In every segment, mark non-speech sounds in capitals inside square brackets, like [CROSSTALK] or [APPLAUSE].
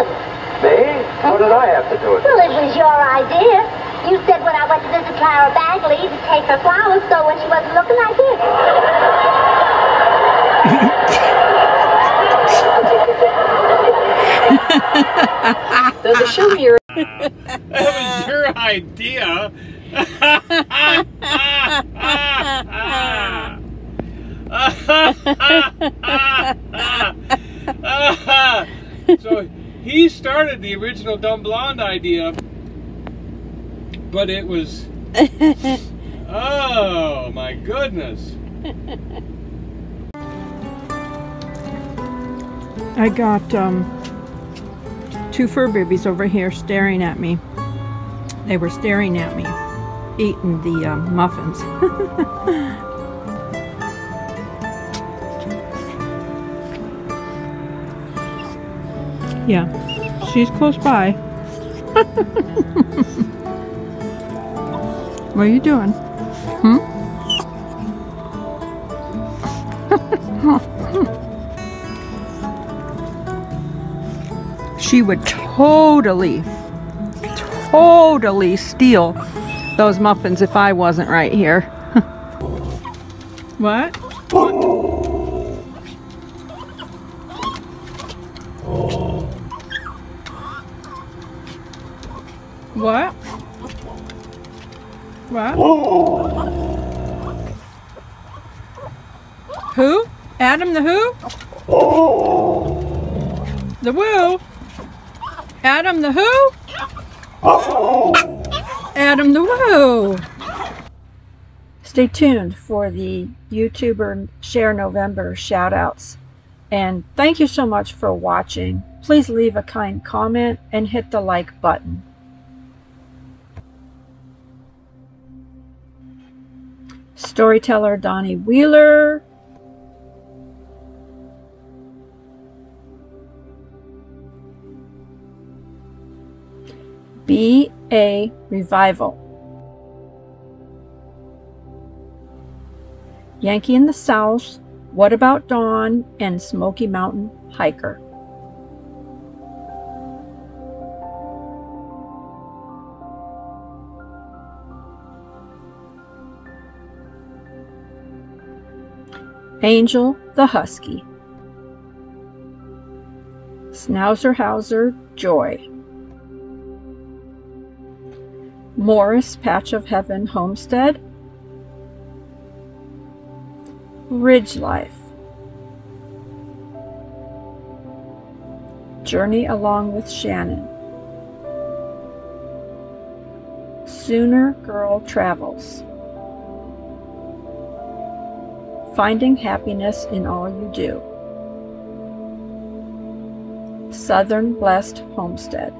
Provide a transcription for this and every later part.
[LAUGHS] to do it? Well, it was your idea. You said when I went to visit Clara Bagley to take her flowers, so when she wasn't looking like this. [LAUGHS] Does it show me your That was your idea. [LAUGHS] so he started the original Dumb Blonde idea, but it was. [LAUGHS] Oh my goodness. I got um, two fur babies over here staring at me. They were staring at me, eating the um, muffins. [LAUGHS] yeah, she's close by. [LAUGHS] what are you doing? Hmm? [LAUGHS] she would totally, totally steal those muffins if I wasn't right here. [LAUGHS] what? [GASPS] What? What? What? Who? Adam the who? The woo? Adam the who? Adam the woo. Stay tuned for the YouTuber Share November shoutouts. And thank you so much for watching. Please leave a kind comment and hit the like button. Storyteller Donnie Wheeler. B.A. Revival. Yankee in the South, What About Dawn, and Smoky Mountain Hiker. Angel the Husky. Schnauzerhauser Joy. Morris Patch of Heaven Homestead. Ridge Life. Journey Along with Shannon. Sooner Girl Travels. Finding Happiness in All You Do. Southern Blessed Homestead.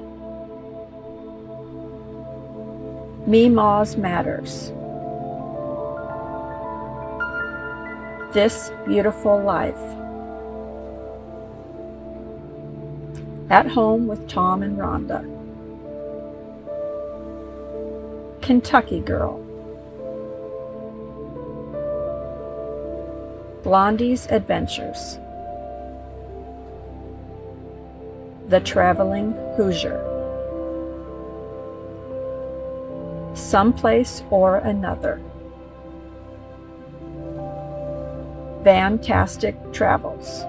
Me Maws Matters. This Beautiful Life. At Home with Tom and Rhonda. Kentucky Girl. Blondie's Adventures. The Traveling Hoosier. Someplace or Another. Fantastic Travels.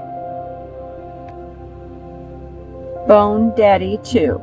Bone Daddy 2.